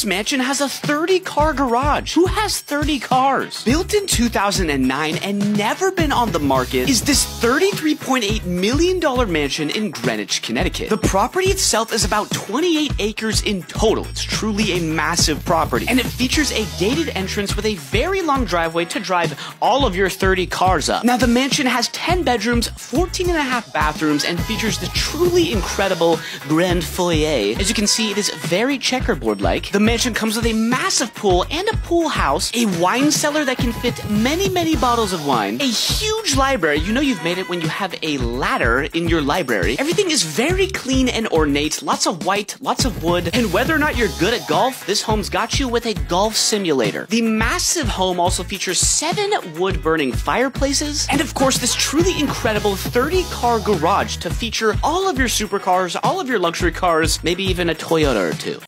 This mansion has a 30 car garage. Who has 30 cars? Built in 2009 and never been on the market is this $33.8 million mansion in Greenwich, Connecticut. The property itself is about 28 acres in total. It's truly a massive property. And it features a gated entrance with a very long driveway to drive all of your 30 cars up. Now, the mansion has 10 bedrooms, 14 and a half bathrooms, and features the truly incredible grand foyer. As you can see, it is very checkerboard-like. The mansion comes with a massive pool and a pool house, a wine cellar that can fit many, many bottles of wine, a huge library. You know you've made it when you have a ladder in your library. Everything is very clean and ornate, lots of white, lots of wood, and whether or not you're good at golf, this home's got you with a golf simulator. The massive home also features seven wood-burning fireplaces, and of course this truly incredible 30-car garage to feature all of your supercars, all of your luxury cars, maybe even a Toyota or two.